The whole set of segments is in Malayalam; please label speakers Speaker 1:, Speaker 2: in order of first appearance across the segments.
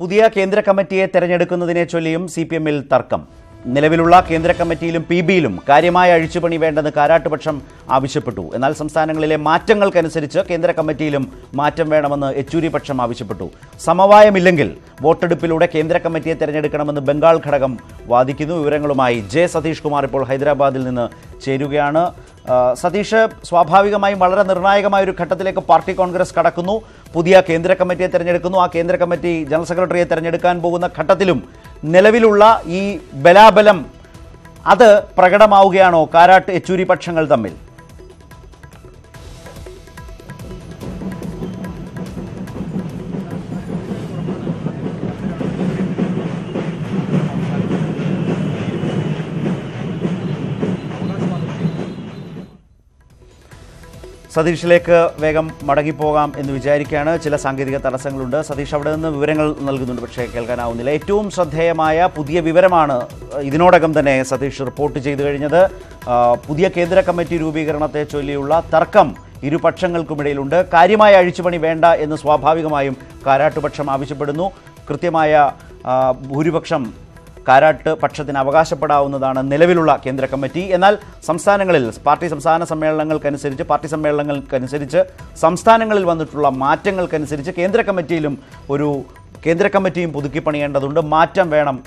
Speaker 1: പുതിയ കേന്ദ്ര കമ്മിറ്റിയെ തെരഞ്ഞെടുക്കുന്നതിനെ ചൊല്ലിയും സി പി എമ്മിൽ തർക്കം. നിലവിലുള്ള കേന്ദ്ര കമ്മിറ്റിയിലും പി ബിയിലും കാര്യമായ അഴിച്ചുപണി വേണ്ടെന്ന് കാരാട്ടുപക്ഷം ആവശ്യപ്പെട്ടു. എന്നാൽ സംസ്ഥാനങ്ങളിലെ മാറ്റങ്ങൾക്കനുസരിച്ച് കേന്ദ്ര കമ്മിറ്റിയിലും മാറ്റം വേണമെന്ന് യെച്ചൂരി പക്ഷം ആവശ്യപ്പെട്ടു. സമവായമില്ലെങ്കിൽ വോട്ടെടുപ്പിലൂടെ കേന്ദ്ര കമ്മിറ്റിയെ തെരഞ്ഞെടുക്കണമെന്ന് ബംഗാൾ ഘടകം വാദിക്കുന്നു. വിവരങ്ങളുമായി ജെ സതീഷ് കുമാർ ഇപ്പോൾ ഹൈദരാബാദിൽ നിന്ന് ചേരുകയാണ്. സതീഷ് സ്വാഭാവികമായും വളരെ നിർണായകമായ ഒരു ഘട്ടത്തിലേക്ക് പാർട്ടി കോൺഗ്രസ് കടക്കുന്നു. പുതിയ കേന്ദ്ര കമ്മിറ്റിയെ തിരഞ്ഞെടുക്കുന്നു. ആ കേന്ദ്ര കമ്മിറ്റി ജനറൽ സെക്രട്ടറിയെ തിരഞ്ഞെടുക്കാൻ പോകുന്ന ഘട്ടത്തിലും നിലവിലുള്ള ഈ ബലാബലം അത് പ്രകടമാവുകയാണോ? കാരാട്ട് യെച്ചൂരി പക്ഷങ്ങൾ തമ്മിൽ. സതീഷിലേക്ക് വേഗം മടങ്ങിപ്പോകാം എന്ന് വിചാരിക്കുകയാണ്. ചില സാങ്കേതിക തടസ്സങ്ങളുണ്ട്. സതീഷ് അവിടെ നിന്ന് വിവരങ്ങൾ നൽകുന്നുണ്ട്. പക്ഷേ കേൾക്കാനാവുന്നില്ല. ഏറ്റവും ശ്രദ്ധേയമായ പുതിയ വിവരമാണ് ഇതിനോടകം തന്നെ സതീഷ് റിപ്പോർട്ട് ചെയ്തു കഴിഞ്ഞത്. പുതിയ കേന്ദ്ര കമ്മിറ്റി രൂപീകരണത്തെ ചൊല്ലിയുള്ള തർക്കം ഇരുപക്ഷങ്ങൾക്കുമിടയിലുണ്ട്. കാര്യമായ അഴിച്ചുപണി വേണ്ട എന്ന് സ്വാഭാവികമായും കാരാട്ടുപക്ഷം ആവശ്യപ്പെടുന്നു. കൃത്യമായ ഭൂരിപക്ഷം കാരാട്ട് പക്ഷത്തിന് അവകാശപ്പെടാവുന്നതാണ് നിലവിലുള്ള കേന്ദ്ര കമ്മിറ്റി. എന്നാൽ സംസ്ഥാനങ്ങളിൽ പാർട്ടി സംസ്ഥാന സമ്മേളനങ്ങൾക്കനുസരിച്ച് പാർട്ടി സമ്മേളനങ്ങൾക്കനുസരിച്ച് സംസ്ഥാനങ്ങളിൽ വന്നിട്ടുള്ള മാറ്റങ്ങൾക്കനുസരിച്ച് കേന്ദ്ര കമ്മിറ്റിയിലും ഒരു കേന്ദ്ര കമ്മിറ്റിയും പുതുക്കി പണിയേണ്ടതുണ്ട്. മാറ്റം വേണം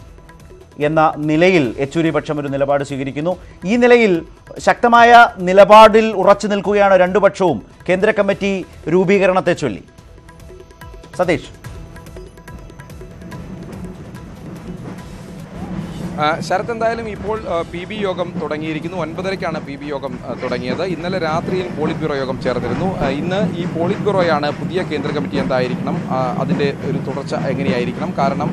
Speaker 1: എന്ന നിലയിൽ യെച്ചൂരി പക്ഷം ഒരു നിലപാട് സ്വീകരിക്കുന്നു. ഈ നിലയിൽ ശക്തമായ നിലപാടിൽ ഉറച്ചു നിൽക്കുകയാണ് രണ്ടു പക്ഷവും കേന്ദ്ര കമ്മിറ്റി രൂപീകരണത്തെ ചൊല്ലി. സതീഷ്.
Speaker 2: ശരത് എന്തായാലും ഇപ്പോൾ പി ബി യോഗം തുടങ്ങിയിരിക്കുന്നു. ഒൻപതരയ്ക്കാണ് പി ബി യോഗം തുടങ്ങിയത്. ഇന്നലെ രാത്രിയിൽ പോളിറ്റ് ബ്യൂറോ യോഗം ചേർന്നിരുന്നു. ഇന്ന് ഈ പോളിറ്റ് ബ്യൂറോയാണ് പുതിയ കേന്ദ്ര കമ്മിറ്റി എന്തായിരിക്കണം അതിന്റെ ഒരു തുടർച്ച എങ്ങനെയായിരിക്കണം. കാരണം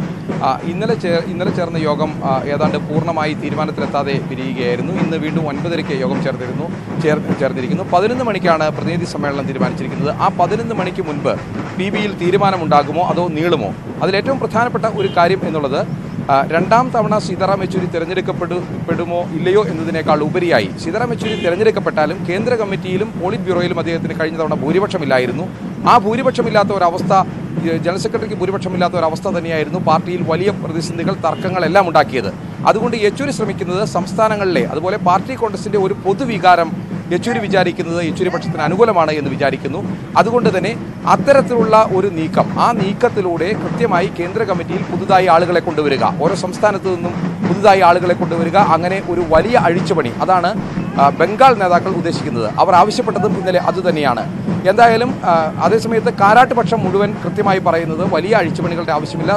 Speaker 2: ഇന്നലെ ഇന്നലെ ചേർന്ന യോഗം ഏതാണ്ട് പൂർണമായി തീരുമാനത്തിലെത്താതെ പിരിയുകയായിരുന്നു. ഇന്ന് വീണ്ടും ഒൻപതരയ്ക്ക് യോഗം ചേർന്നിരുന്നു ചേർ ചേർന്നിരിക്കുന്നു. പതിനൊന്ന് മണിക്കാണ് പ്രതിനിധി സമ്മേളനം തീരുമാനിച്ചിരിക്കുന്നത്. ആ പതിനൊന്ന് മണിക്ക് മുൻപ് പി ബിയിൽ തീരുമാനമുണ്ടാകുമോ അതോ നീളുമോ? അതിലേറ്റവും പ്രധാനപ്പെട്ട ഒരു കാര്യം എന്നുള്ളത് രണ്ടാം തവണ സീതാറാം യെച്ചൂരി തിരഞ്ഞെടുക്കപ്പെടു പെടുമോ ഇല്ലയോ എന്നതിനേക്കാൾ ഉപരിയായി സീതാറാം യെച്ചൂരി തിരഞ്ഞെടുക്കപ്പെട്ടാലും കേന്ദ്ര കമ്മിറ്റിയിലും പോളിറ്റ് ബ്യൂറോയിലും അദ്ദേഹത്തിന് കഴിഞ്ഞ തവണ ഭൂരിപക്ഷമില്ലായിരുന്നു. ആ ഭൂരിപക്ഷമില്ലാത്ത ഒരവസ്ഥ ജനറൽ സെക്രട്ടറിക്ക് ഭൂരിപക്ഷമില്ലാത്ത ഒരവസ്ഥ തന്നെയായിരുന്നു പാർട്ടിയിൽ വലിയ പ്രതിസന്ധികൾ തർക്കങ്ങളെല്ലാം ഉണ്ടാക്കിയത് അതുകൊണ്ട് യെച്ചൂരി ശ്രമിക്കുന്നത് സംസ്ഥാനങ്ങളിലെ അതുപോലെ പാർട്ടി കോൺഗ്രസിന്റെ ഒരു പൊതുവികാരം യെച്ചൂരി വിചാരിക്കുന്നത് യെച്ചൂരി പക്ഷത്തിന് അനുകൂലമാണ് എന്ന് വിചാരിക്കുന്നു. അതുകൊണ്ട് തന്നെ അത്തരത്തിലുള്ള ഒരു നീക്കം ആ നീക്കത്തിലൂടെ കൃത്യമായി കേന്ദ്ര കമ്മിറ്റിയിൽ പുതുതായി ആളുകളെ കൊണ്ടുവരിക. ഓരോ സംസ്ഥാനത്തു നിന്നും പുതുതായി ആളുകളെ കൊണ്ടുവരിക. അങ്ങനെ ഒരു വലിയ അഴിച്ചുപണി. അതാണ് ബംഗാൾ നേതാക്കൾ ഉദ്ദേശിക്കുന്നത്. അവർ ആവശ്യപ്പെട്ടതും ഇന്നലെ അതുതന്നെയാണ് എന്തായാലും അതേസമയത്ത് കാരാട്ട് പക്ഷം മുഴുവൻ കൃത്യമായി പറയുന്നത് വലിയ അഴിച്ചുപണികളുടെ ആവശ്യമില്ല.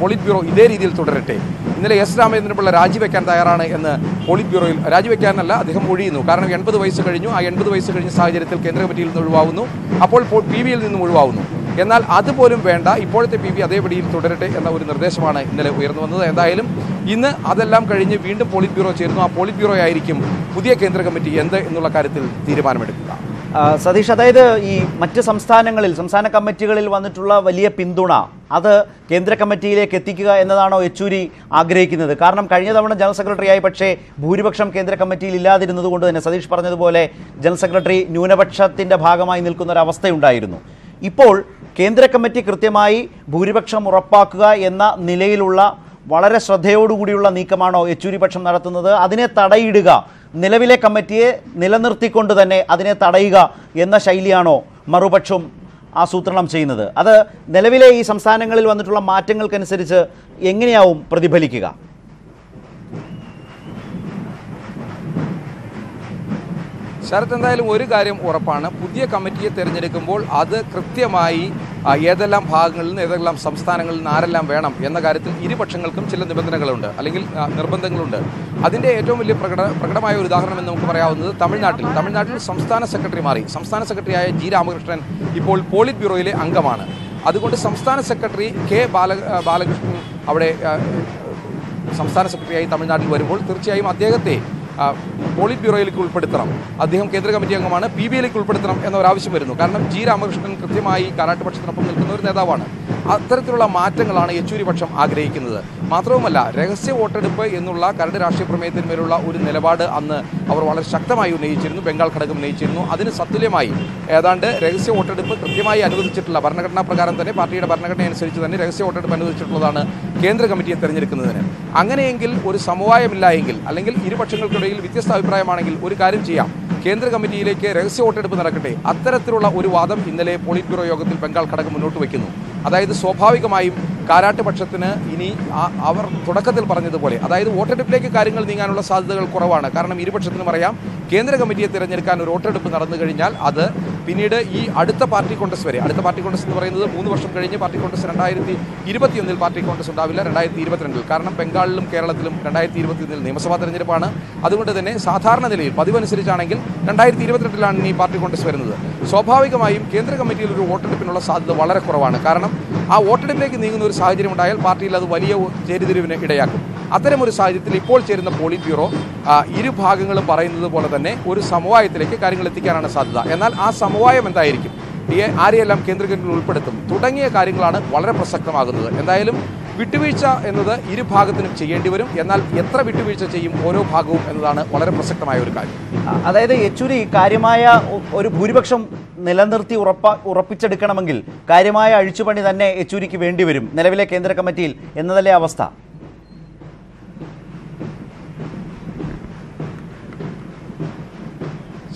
Speaker 2: പോളിറ്റ് ബ്യൂറോ ഇതേ രീതിയിൽ തുടരട്ടെ. ഇന്നലെ എസ് രാമചന്ദ്രപിള്ള രാജിവെക്കാൻ തയ്യാറാണ് എന്ന് പോളിറ്റ് ബ്യൂറോയിൽ രാജിവെക്കാനല്ല അദ്ദേഹം ഒഴിയുന്നു. കാരണം എൺപത് വയസ്സ് കഴിഞ്ഞു. ആ എൺപത് വയസ്സ് കഴിഞ്ഞ സാഹചര്യത്തിൽ കേന്ദ്ര കമ്മിറ്റിയിൽ നിന്ന് ഒഴിവാകുന്നു അപ്പോൾ പി വിയിൽ നിന്നും ഒഴിവാകുന്നു എന്നാൽ അതുപോലും വേണ്ട. ഇപ്പോഴത്തെ പി ബി അതേപടിയിൽ തുടരട്ടെ എന്ന ഒരു നിർദ്ദേശമാണ് ഇന്നലെ ഉയർന്നു വന്നത്. എന്തായാലും ഇന്ന് അതെല്ലാം കഴിഞ്ഞ് വീണ്ടും പോളിറ്റ് ബ്യൂറോ ചേരുന്നു. ആ പോളിറ്റ് ബ്യൂറോ ആയിരിക്കും പുതിയ കേന്ദ്ര കമ്മിറ്റി എന്ത് എന്നുള്ള കാര്യത്തിൽ തീരുമാനമെടുക്കുക.
Speaker 1: സതീഷ് അതായത് ഈ മറ്റ് സംസ്ഥാനങ്ങളിൽ സംസ്ഥാന കമ്മിറ്റികളിൽ വന്നിട്ടുള്ള വലിയ പിന്തുണ അത് കേന്ദ്ര കമ്മിറ്റിയിലേക്ക് എത്തിക്കുക എന്നതാണോ യെച്ചൂരി ആഗ്രഹിക്കുന്നത്? കാരണം കഴിഞ്ഞ തവണ ജനറൽ സെക്രട്ടറി ആയി പക്ഷേ ഭൂരിപക്ഷം കേന്ദ്ര കമ്മിറ്റിയിൽ ഇല്ലാതിരുന്നത് കൊണ്ട് തന്നെ സതീഷ് പറഞ്ഞതുപോലെ ജനറൽ സെക്രട്ടറി ന്യൂനപക്ഷത്തിന്റെ ഭാഗമായി നിൽക്കുന്ന ഒരു അവസ്ഥയുണ്ടായിരുന്നു. ഇപ്പോൾ കേന്ദ്ര കമ്മിറ്റി കൃത്യമായി ഭൂരിപക്ഷം ഉറപ്പാക്കുക എന്ന നിലയിലുള്ള വളരെ ശ്രദ്ധയോടുകൂടിയുള്ള നീക്കമാണോ യെച്ചൂരി പക്ഷം നടത്തുന്നത്? അതിനെ തടയിടുക. നിലവിലെ കമ്മിറ്റിയെ നിലനിർത്തിക്കൊണ്ട് തന്നെ അതിനെ തടയുക എന്ന ശൈലിയാണോ മറുപക്ഷം ആസൂത്രണം ചെയ്യുന്നത്? അത് നിലവിലെ ഈ സംസ്ഥാനങ്ങളിൽ വന്നിട്ടുള്ള മാറ്റങ്ങൾക്കനുസരിച്ച് എങ്ങനെയാവും പ്രതിഫലിക്കുക?
Speaker 2: ശരത് എന്തായാലും ഒരു കാര്യം ഉറപ്പാണ്. പുതിയ കമ്മിറ്റിയെ തിരഞ്ഞെടുക്കുമ്പോൾ അത് കൃത്യമായി ഏതെല്ലാം ഭാഗങ്ങളിൽ നിന്ന് ഏതെല്ലാം സംസ്ഥാനങ്ങളിൽ നിന്ന് ആരെല്ലാം വേണം എന്ന കാര്യത്തിൽ ഇരുപക്ഷങ്ങൾക്കും ചില നിബന്ധനകളുണ്ട് അല്ലെങ്കിൽ നിർബന്ധങ്ങളുണ്ട്. അതിന്റെ ഏറ്റവും വലിയ പ്രകട പ്രകടമായ ഒരു ഉദാഹരണം എന്ന് നമുക്ക് പറയാവുന്നത് തമിഴ്നാട്ടിൽ. തമിഴ്നാട്ടിൽ സംസ്ഥാന സെക്രട്ടറി മാറി. സംസ്ഥാന സെക്രട്ടറിയായ ജി രാമകൃഷ്ണൻ ഇപ്പോൾ പോളിറ്റ് ബ്യൂറോയിലെ അംഗമാണ്. അതുകൊണ്ട് സംസ്ഥാന സെക്രട്ടറി കെ ബാല ബാലകൃഷ്ണൻ അവിടെ സംസ്ഥാന സെക്രട്ടറിയായി തമിഴ്നാട്ടിൽ വരുമ്പോൾ തീർച്ചയായും അദ്ദേഹത്തെ പോളിറ്റ് ബ്യൂറോയിലേക്ക് ഉൾപ്പെടുത്തണം. അദ്ദേഹം കേന്ദ്ര കമ്മിറ്റി അംഗമാണ്. പി ബി എയിലേക്ക് ഉൾപ്പെടുത്തണം എന്നൊരാവശ്യം വരുന്നു. കാരണം ജി രാമകൃഷ്ണൻ കൃത്യമായി കാരാട്ടുപക്ഷത്തിനൊപ്പം നിൽക്കുന്ന ഒരു നേതാവാണ്. അത്തരത്തിലുള്ള മാറ്റങ്ങളാണ് യെച്ചൂരി പക്ഷം ആഗ്രഹിക്കുന്നത്. മാത്രവുമല്ല രഹസ്യ വോട്ടെടുപ്പ് എന്നുള്ള കരട് രാഷ്ട്രീയ പ്രമേയത്തിന്മേലുള്ള ഒരു നിലപാട് അന്ന് അവർ വളരെ ശക്തമായി ഉന്നയിച്ചിരുന്നു. ബംഗാൾ ഘടകം ഉന്നയിച്ചിരുന്നു. അതിന് സത്തുല്യമായി ഏതാണ്ട് രഹസ്യ വോട്ടെടുപ്പ് കൃത്യമായി അനുവദിച്ചിട്ടുള്ള ഭരണഘടനാ പ്രകാരം തന്നെ പാർട്ടിയുടെ ഭരണഘടന അനുസരിച്ച് തന്നെ രഹസ്യ വോട്ടെടുപ്പ് അനുവദിച്ചിട്ടുള്ളതാണ് കേന്ദ്ര കമ്മിറ്റിയെ തെരഞ്ഞെടുക്കുന്നതിന്. അങ്ങനെയെങ്കിൽ ഒരു സമവായമില്ല എങ്കിൽ അല്ലെങ്കിൽ ഇരുപക്ഷങ്ങൾക്കിടയിൽ വ്യത്യസ്ത അഭിപ്രായമാണെങ്കിൽ ഒരു കാര്യം ചെയ്യാം. കേന്ദ്ര കമ്മിറ്റിയിലേക്ക് രഹസ്യ വോട്ടെടുപ്പ് നടക്കട്ടെ. അത്തരത്തിലുള്ള ഒരു വാദം ഇന്നലെ പോളിറ്റ് ബ്യൂറോ യോഗത്തിൽ ബംഗാൾ ഘടകം മുന്നോട്ട് വയ്ക്കുന്നു. അതായത് സ്വാഭാവികമായും കാരാട്ട് പക്ഷത്തിന് ഇനി അവർ തുടക്കത്തിൽ പറഞ്ഞതുപോലെ അതായത് വോട്ടെടുപ്പിലേക്ക് കാര്യങ്ങൾ നീങ്ങാനുള്ള സാധ്യതകൾ കുറവാണ്. കാരണം ഇരുപക്ഷത്തിനും അറിയാം കേന്ദ്ര കമ്മിറ്റിയെ തിരഞ്ഞെടുക്കാൻ ഒരു വോട്ടെടുപ്പ് നടന്നു കഴിഞ്ഞാൽ അത് പിന്നീട് ഈ അടുത്ത പാർട്ടി കോൺഗ്രസ് വരെ. അടുത്ത പാർട്ടി കോൺഗ്രസ് എന്ന് പറയുന്നത് മൂന്ന് വർഷം കഴിഞ്ഞ് പാർട്ടി കോൺഗ്രസ് രണ്ടായിരത്തി ഇരുപത്തിയൊന്നിൽ പാർട്ടി കോൺഗ്രസ് ഉണ്ടാവില്ല രണ്ടായിരത്തി ഇരുപത്തിരണ്ടിൽ കാരണം ബംഗാളിലും കേരളത്തിലും രണ്ടായിരത്തി ഇരുപത്തിയൊന്നിൽ നിയമസഭാ തെരഞ്ഞെടുപ്പാണ് അതുകൊണ്ട് തന്നെ സാധാരണ നിലയിൽ പതിവനുസരിച്ചാണെങ്കിൽ രണ്ടായിരത്തി ഇരുപത്തിരണ്ടിലാണ് ഈ പാർട്ടി കോൺഗ്രസ് വരുന്നത്. സ്വാഭാവികമായും കേന്ദ്ര കമ്മിറ്റിയിൽ ഒരു വോട്ടെടുപ്പിനുള്ള സാധ്യത വളരെ കുറവാണ്. കാരണം ആ വോട്ടെടുപ്പിലേക്ക് നീങ്ങുന്ന ഒരു സാഹചര്യം ഉണ്ടായാൽ പാർട്ടിയിൽ അത് വലിയ ചേരിതിരിവിന് ഇടയാക്കും. അത്തരം ഒരു സാഹചര്യത്തിൽ ഇപ്പോൾ ചേരുന്ന പോളിറ്റ് ബ്യൂറോ ഇരുഭാഗങ്ങളും ഇരു പറയുന്നത് പോലെ തന്നെ ഒരു സമവായത്തിലേക്ക് കാര്യങ്ങൾ എത്തിക്കാനാണ് സാധ്യത. എന്നാൽ ആ സമവായം എന്തായിരിക്കും? ആരെയെല്ലാം കേന്ദ്രീകരണത്തിൽ ഉൾപ്പെടുത്തും? തുടങ്ങിയ കാര്യങ്ങളാണ് വളരെ പ്രസക്തമാകുന്നത്. എന്തായാലും വിട്ടുവീഴ്ച എന്നത് ഇരു ഭാഗത്തിനും ചെയ്യേണ്ടി വരും. എന്നാൽ എത്ര വിട്ടുവീഴ്ച ചെയ്യും ഓരോ ഭാഗവും എന്നതാണ് വളരെ പ്രസക്തമായ ഒരു കാര്യം.
Speaker 1: അതായത് യെച്ചൂരി കാര്യമായ ഒരു ഭൂരിപക്ഷം നിലനിർത്തി ഉറപ്പ ഉറപ്പിച്ചെടുക്കണമെങ്കിൽ കാര്യമായ അഴിച്ചുപണി തന്നെ യെച്ചൂരിക്ക് വേണ്ടിവരും നിലവിലെ കേന്ദ്ര കമ്മിറ്റിയിൽ. എന്നതല്ലേ അവസ്ഥ?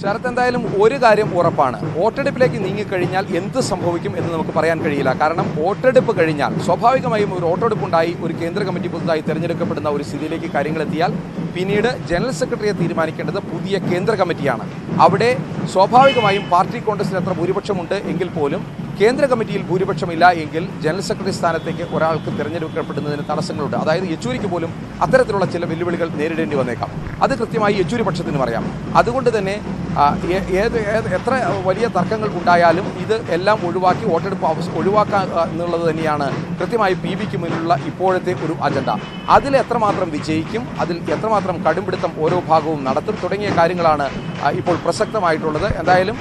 Speaker 2: ശരത്ത് എന്തായാലും ഒരു കാര്യം ഉറപ്പാണ്. വോട്ടെടുപ്പിലേക്ക് നീങ്ങിക്കഴിഞ്ഞാൽ എന്ത് സംഭവിക്കും എന്ന് നമുക്ക് പറയാൻ കഴിയില്ല. കാരണം വോട്ടെടുപ്പ് കഴിഞ്ഞാൽ സ്വാഭാവികമായും ഒരു വോട്ടെടുപ്പ് ഉണ്ടായി ഒരു കേന്ദ്ര കമ്മിറ്റി പുതുതായി തിരഞ്ഞെടുക്കപ്പെടുന്ന ഒരു സ്ഥിതിയിലേക്ക് കാര്യങ്ങൾ എത്തിയാൽ പിന്നീട് ജനറൽ സെക്രട്ടറിയെ തീരുമാനിക്കേണ്ടത് പുതിയ കേന്ദ്ര കമ്മിറ്റിയാണ്. അവിടെ സ്വാഭാവികമായും പാർട്ടി കോൺഗ്രസിന് എത്ര ഭൂരിപക്ഷമുണ്ട് എങ്കിൽ പോലും കേന്ദ്ര കമ്മിറ്റിയിൽ ഭൂരിപക്ഷമില്ല എങ്കിൽ ജനറൽ സെക്രട്ടറി സ്ഥാനത്തേക്ക് ഒരാൾക്ക് തിരഞ്ഞെടുക്കപ്പെടുന്നതിന് തടസ്സങ്ങളുണ്ട്. അതായത് യെച്ചൂരിക്ക് പോലും അത്തരത്തിലുള്ള ചില വെല്ലുവിളികൾ നേരിടേണ്ടി വന്നേക്കാം. അത് കൃത്യമായി യെച്ചൂരി പക്ഷത്തിനും പറയാം. അതുകൊണ്ട് തന്നെ ഏത് എത്ര വലിയ തർക്കങ്ങൾ ഉണ്ടായാലും ഇത് എല്ലാം ഒഴിവാക്കി വോട്ടെടുപ്പ് അവസ്ഥ ഒഴിവാക്കുക എന്നുള്ളത് തന്നെയാണ് കൃത്യമായി പി ബിക്ക് മുന്നിലുള്ള ഇപ്പോഴത്തെ ഒരു അജണ്ട. അതിൽ എത്രമാത്രം വിജയിക്കും അതിൽ എത്രമാത്രം കടുംപിടുത്തം ഓരോ ഭാഗവും നടത്തും തുടങ്ങിയ കാര്യങ്ങളാണ് ഇപ്പോൾ പ്രസക്തമായിട്ടുള്ളത്. എന്തായാലും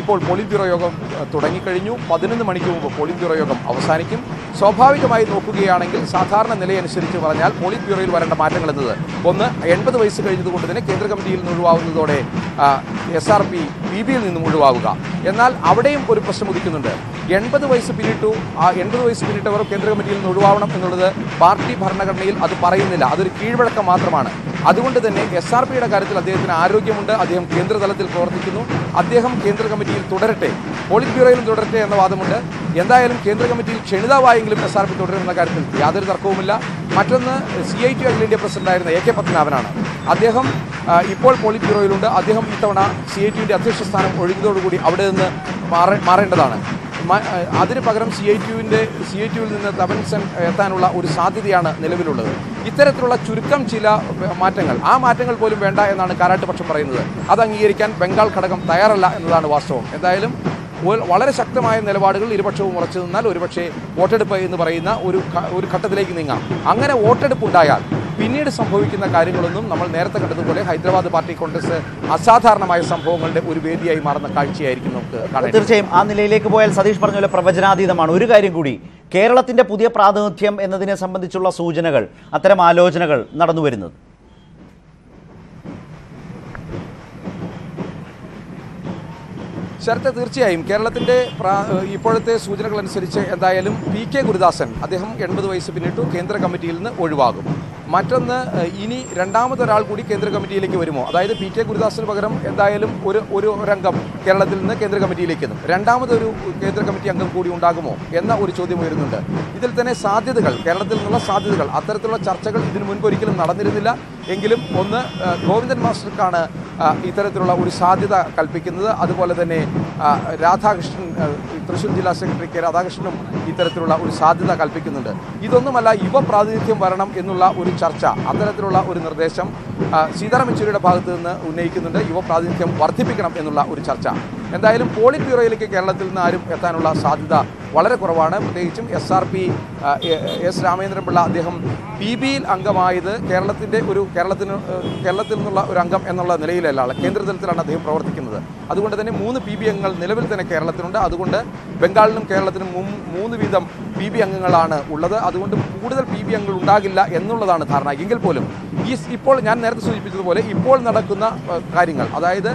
Speaker 2: ഇപ്പോൾ പോളിറ്റ് ബ്യൂറോ യോഗം തുടങ്ങിക്കഴിഞ്ഞു. പതിനൊന്ന് മണിക്ക് മുമ്പ് പോളിറ്റ് ബ്യൂറോ യോഗം അവസാനിക്കും. സ്വാഭാവികമായി നോക്കുകയാണെങ്കിൽ സാധാരണ നിലയനുസരിച്ച് പറഞ്ഞാൽ പോളിറ്റ് ബ്യൂറോയിൽ വരേണ്ട മാറ്റങ്ങൾ എന്നത് ഒന്ന് എൺപത് വയസ്സ് കഴിഞ്ഞതുകൊണ്ട് തന്നെ കേന്ദ്ര കമ്മിറ്റിയിൽ നിന്ന് ഒഴിവാകുന്നതോടെ എസ് ആർ പി ബി ബിയിൽ നിന്നും ഒഴിവാകുക. എന്നാൽ അവിടെയും ഒരു പ്രശ്നം ഉദിക്കുന്നുണ്ട്. എൺപത് വയസ്സ് പിന്നിട്ടു ആ എൺപത് വയസ്സ് പിന്നിട്ടവർ കേന്ദ്ര കമ്മിറ്റിയിൽ നിന്ന് ഒഴിവാകണം എന്നുള്ളത് പാർട്ടി ഭരണഘടനയിൽ അത് പറയുന്നില്ല. അതൊരു കീഴ്വഴക്കം മാത്രമാണ്. അതുകൊണ്ട് തന്നെ എസ് ആർ പിയുടെ കാര്യത്തിൽ അദ്ദേഹത്തിന് ആരോഗ്യമുണ്ട്. അദ്ദേഹം കേന്ദ്രതലത്തിൽ പ്രവർത്തിക്കുന്നു. അദ്ദേഹം കേന്ദ്ര കമ്മിറ്റിയിൽ തുടരട്ടെ. പോളിറ്റ് ബ്യൂറോയിലും തുടരട്ടെ എന്ന വാദമുണ്ട്. എന്തായാലും കേന്ദ്ര കമ്മിറ്റിയിൽ ക്ഷണിതാവായെങ്കിലും എസ് ആർ പി തുടരുമെന്ന കാര്യത്തിൽ യാതൊരു തർക്കവുമില്ല. മറ്റൊന്ന് സി ഐ ടി അഖിലേന്ത്യാ പ്രസിഡന്റായിരുന്ന എ കെ പത്മനാഭനാണ്. അദ്ദേഹം ഇപ്പോൾ പോളിറ്റ് ബ്യൂറോയിലുണ്ട് അദ്ദേഹം ഇത്തവണ സി ഐ ടിയുടെ അധ്യക്ഷ സ്ഥാനം ഒഴിഞ്ഞതോടുകൂടി അവിടെ നിന്ന് മാറേണ്ടതാണ്. അതിന് പകരം സി ഐ ടിയുവിന്റെ സി ഐ ടിയുവിൽ നിന്ന് തപൻസൺ എത്താനുള്ള ഒരു സാധ്യതയാണ് നിലവിലുള്ളത്. ഇത്തരത്തിലുള്ള ചുരുക്കം ചില മാറ്റങ്ങൾ ആ മാറ്റങ്ങൾ പോലും വേണ്ട എന്നാണ് കാരാട്ട് പക്ഷം പറയുന്നത്. അത് അംഗീകരിക്കാൻ ബംഗാൾ ഘടകം തയ്യാറല്ല എന്നതാണ് വാസ്തവം. എന്തായാലും വളരെ ശക്തമായ നിലപാടുകൾ ഇരുപക്ഷവും ഉറച്ചു നിന്നാൽ ഒരുപക്ഷെ വോട്ടെടുപ്പ് എന്ന് പറയുന്ന ഒരു ഒരു ഘട്ടത്തിലേക്ക് നീങ്ങാം. അങ്ങനെ വോട്ടെടുപ്പ് ഉണ്ടായാൽ പിന്നീട് സംഭവിക്കുന്ന കാര്യങ്ങളൊന്നും നമ്മൾ നേരത്തെ കണ്ടതുപോലെ ഹൈദരാബാദ് പാർട്ടി കോൺഗ്രസ് അസാധാരണമായ സംഭവങ്ങളുടെ ഒരു വേദിയായി മാറുന്ന കാഴ്ചയായിരിക്കും നമുക്ക് കാണാൻ
Speaker 1: തീർച്ചയായും ആ നിലയിലേക്ക് പോയാൽ സതീഷ് പറഞ്ഞ പോലെ പ്രവചനാതീതമാണ്. ഒരു കാര്യം കൂടി കേരളത്തിന്റെ പുതിയ പ്രാതിനിധ്യം എന്നതിനെ സംബന്ധിച്ചുള്ള സൂചനകൾ അത്തരം ആലോചനകൾ നടന്നു വരുന്നത്.
Speaker 2: ശരത്തെ തീർച്ചയായും കേരളത്തിന്റെ പ്രാ- ഇപ്പോഴത്തെ സൂചനകൾ അനുസരിച്ച് എന്തായാലും പി കെ ഗുരുദാസൻ അദ്ദേഹം എൺപത് വയസ്സ് പിന്നിട്ടു കേന്ദ്ര കമ്മിറ്റിയിൽ നിന്ന് ഒഴിവാകും. മറ്റൊന്ന് ഇനി രണ്ടാമതൊരാൾ കൂടി കേന്ദ്ര കമ്മിറ്റിയിലേക്ക് വരുമോ? അതായത് പി കെ ഗുരുദാസിന് പകരം എന്തായാലും ഒരു ഒരു രംഗം കേരളത്തിൽ നിന്ന് കേന്ദ്ര കമ്മിറ്റിയിലേക്ക് എത്തും. രണ്ടാമതൊരു കേന്ദ്ര കമ്മിറ്റി അംഗം കൂടി ഉണ്ടാകുമോ എന്ന ഒരു ചോദ്യം ഉയരുന്നുണ്ട്. ഇതിൽ തന്നെ സാധ്യതകൾ കേരളത്തിൽ നിന്നുള്ള സാധ്യതകൾ അത്തരത്തിലുള്ള ചർച്ചകൾ ഇതിനു മുൻപ് ഒരിക്കലും നടന്നിരുന്നില്ല. എങ്കിലും ഒന്ന് ഗോവിന്ദൻ മാസ്റ്റർക്കാണ് ഇത്തരത്തിലുള്ള ഒരു സാധ്യത കൽപ്പിക്കുന്നത്. അതുപോലെ തന്നെ രാധാകൃഷ്ണൻ തൃശ്ശൂർ ജില്ലാ സെക്രട്ടറി കെ രാധാകൃഷ്ണനും ഇത്തരത്തിലുള്ള ഒരു സാധ്യത കൽപ്പിക്കുന്നുണ്ട്. ഇതൊന്നുമല്ല യുവ പ്രാതിനിധ്യം വരണം എന്നുള്ള ഒരു ചർച്ച. അത്തരത്തിലുള്ള ഒരു നിർദ്ദേശം സീതാറാം യെച്ചൂരിയുടെ ഭാഗത്ത് നിന്ന് ഉന്നയിക്കുന്നുണ്ട്. യുവ പ്രാതിനിധ്യം വർദ്ധിപ്പിക്കണം എന്നുള്ള ഒരു ചർച്ച. എന്തായാലും പോളിറ്റ് ബ്യൂറോയിലേക്ക് കേരളത്തിൽ നിന്ന് ആരും എത്താനുള്ള സാധ്യത വളരെ കുറവാണ്. പ്രത്യേകിച്ചും S R P S Ramachandran Pillai അദ്ദേഹം പി ബിയിൽ അംഗമായത് കേരളത്തിന്റെ ഒരു കേരളത്തിന് കേരളത്തിൽ നിന്നുള്ള ഒരു അംഗം എന്നുള്ള നിലയിലല്ല. കേന്ദ്രതലത്തിലാണ് അദ്ദേഹം പ്രവർത്തിക്കുന്നത്. അതുകൊണ്ട് തന്നെ മൂന്ന് പി ബി അംഗങ്ങൾ നിലവിൽ തന്നെ കേരളത്തിലുണ്ട് അതുകൊണ്ട് ബംഗാളിനും കേരളത്തിനും മൂന്ന് വീതം പി ബി അംഗങ്ങളാണ് ഉള്ളത്. അതുകൊണ്ട് കൂടുതൽ പി ബി അംഗങ്ങൾ ഉണ്ടാകില്ല എന്നുള്ളതാണ് ധാരണ. എങ്കിൽ പോലും ഈ ഇപ്പോൾ ഞാൻ നേരത്തെ സൂചിപ്പിച്ചതുപോലെ ഇപ്പോൾ നടക്കുന്ന കാര്യങ്ങൾ അതായത്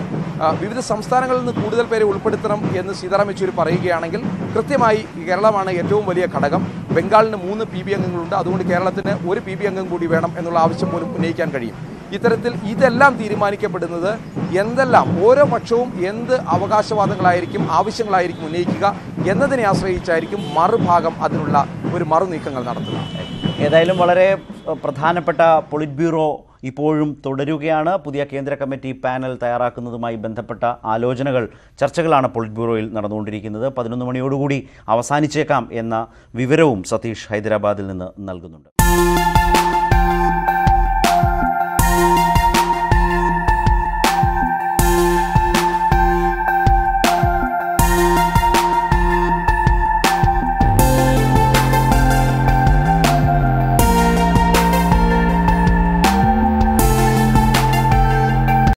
Speaker 2: വിവിധ സംസ്ഥാനങ്ങളിൽ നിന്ന് കൂടുതൽ പേരെ ഉൾപ്പെടുത്തണം എന്ന് സീതാറാം യെച്ചൂരി പറയുകയാണെങ്കിൽ കൃത്യമായി കേരളമാണ് ഏറ്റവും വലിയ ഘടകം. ബംഗാളിന് മൂന്ന് പി ബി അംഗങ്ങളുണ്ട്. അതുകൊണ്ട് കേരളത്തിന് ഒരു പി ബി അംഗം കൂടി വേണം എന്നുള്ള ആവശ്യം പോലും ഉന്നയിക്കാൻ കഴിയും. ഇത്തരത്തിൽ ഇതെല്ലാം തീരുമാനിക്കപ്പെടുന്നത് എന്തെല്ലാം ഓരോ പക്ഷവും എന്ത് അവകാശവാദങ്ങളായിരിക്കും ആവശ്യങ്ങളായിരിക്കും ഉന്നയിക്കുക എന്നതിനെ ആശ്രയിച്ചായിരിക്കും മറുഭാഗം അതിനുള്ള ഒരു മറുനീക്കങ്ങൾ നടത്തുക
Speaker 1: ഏതായാലും വളരെ പ്രധാനപ്പെട്ട പൊളിറ്റ് ബ്യൂറോ ഇപ്പോഴും തുടരുകയാണ്. പുതിയ കേന്ദ്ര കമ്മിറ്റി പാനൽ തയ്യാറാക്കുന്നതുമായി ബന്ധപ്പെട്ട ആലോചനകൾ ചർച്ചകളാണ് പൊളിറ്റ് ബ്യൂറോയിൽ നടന്നുകൊണ്ടിരിക്കുന്നത്. പതിനൊന്ന് മണിയോടുകൂടി അവസാനിച്ചേക്കാം എന്ന വിവരവും സതീഷ് ഹൈദരാബാദിൽ നിന്ന് നൽകുന്നുണ്ട്.